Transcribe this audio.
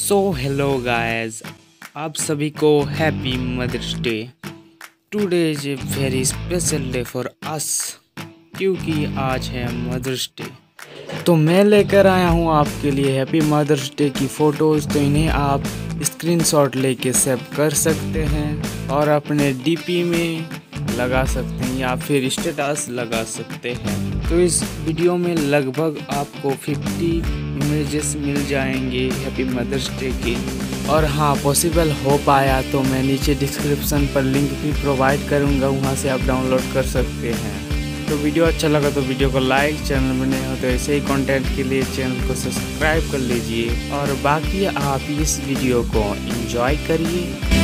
So hello guys आप सभी को happy mother's day today is a very special day for us क्योंकि आज है मदर्स डे तो मैं लेकर आया हूँ आपके लिए हैप्पी मदर्स डे की फ़ोटोज़ तो इन्हें आप स्क्रीनशॉट लेके सेव कर सकते हैं और अपने डीपी में लगा सकते हैं या फिर स्टेटस लगा सकते हैं। तो इस वीडियो में लगभग आपको 50 इमेजेस मिल जाएँगे हैप्पी मदर्स डे के। और हाँ पॉसिबल हो पाया तो मैं नीचे डिस्क्रिप्शन पर लिंक भी प्रोवाइड करूँगा, वहाँ से आप डाउनलोड कर सकते हैं। तो वीडियो अच्छा लगा तो वीडियो को लाइक चैनल में नहीं हो तो ऐसे ही कंटेंट के लिए चैनल को सब्सक्राइब कर लीजिए। और बाकी आप इस वीडियो को एंजॉय करिए।